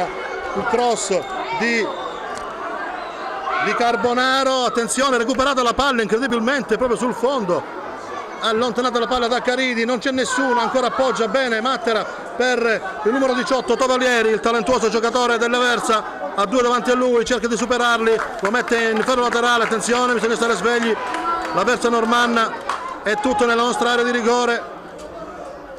il cross di, di Carbonaro, attenzione, recuperata la palla incredibilmente proprio sul fondo. Allontanata la palla da Caridi, non c'è nessuno, ancora appoggia bene Mattera per il numero 18 Tovalieri, il talentuoso giocatore dell'Eversa, a due davanti a lui, cerca di superarli, lo mette in ferro laterale, attenzione, bisogna stare svegli, la Versa Normanna è tutto nella nostra area di rigore,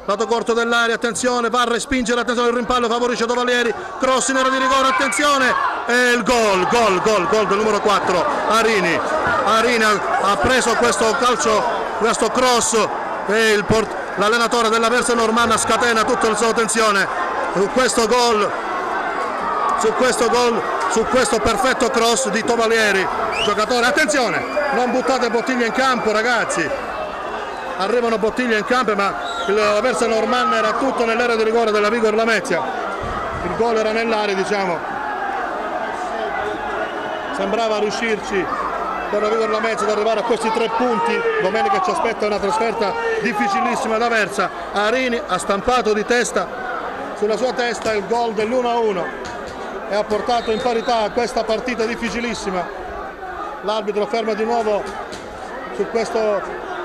lato corto dell'aria, attenzione, va a respingere, attenzione, il rimpallo favorisce Tovalieri, cross in area di rigore, attenzione, e il gol, gol, gol, gol del numero 4, Arini, Arini ha preso questo calcio questo cross e l'allenatore della Versa Normanna scatena tutta la sua attenzione su questo gol su questo gol su questo perfetto cross di Tovalieri giocatore attenzione non buttate bottiglie in campo ragazzi. Arrivano bottiglie in campo ma la Versa Normanna era tutto nell'area di rigore della Vigor Lamezia. Il gol era nell'area diciamo. Sembrava riuscirci per la Vigor Lamezia ad arrivare a questi tre punti. Domenica ci aspetta una trasferta difficilissima da Versa. Arini ha stampato di testa. Sulla sua testa il gol dell'1-1 e ha portato in parità questa partita difficilissima. L'arbitro ferma di nuovo su questo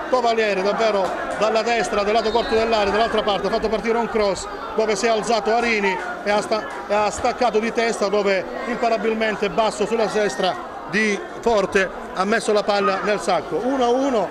Tovaliere davvero dalla destra del lato corto dell'area dall'altra parte ha fatto partire un cross dove si è alzato Arini e ha, sta e ha staccato di testa dove imparabilmente basso sulla destra di Forte ha messo la palla nel sacco. 1-1